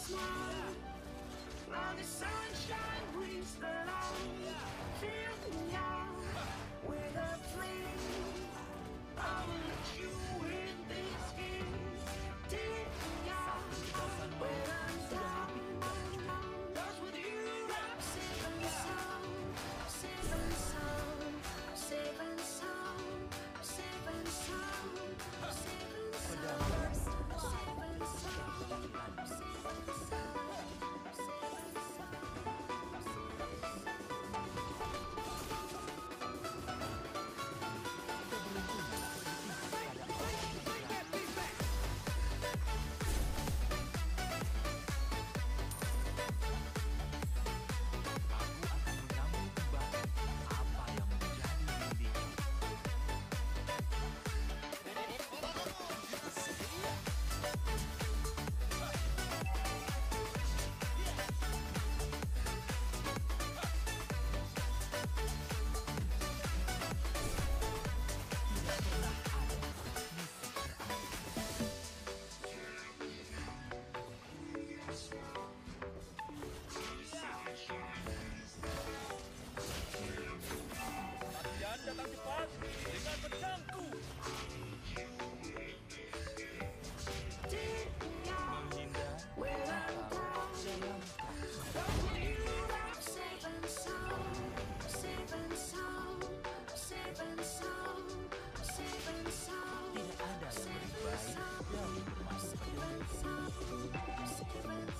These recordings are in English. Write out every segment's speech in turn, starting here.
smaller. Now the sunshine brings the light.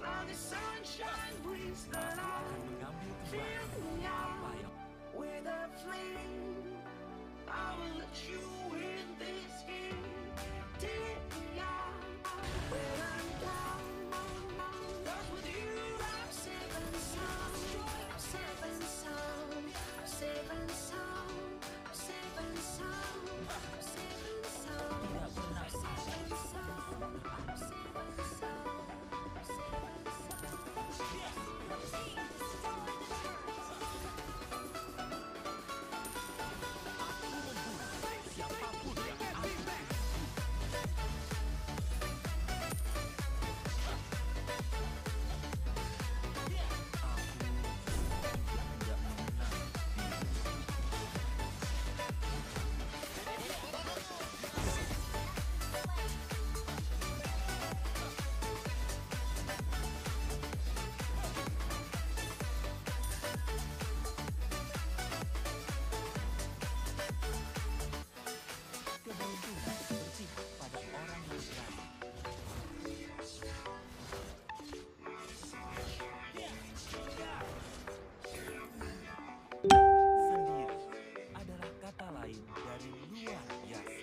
The sunshine brings the light Fill me out with a flame. I will let you in this game. Take me out with a Malayu dari luar biasa.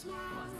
smile.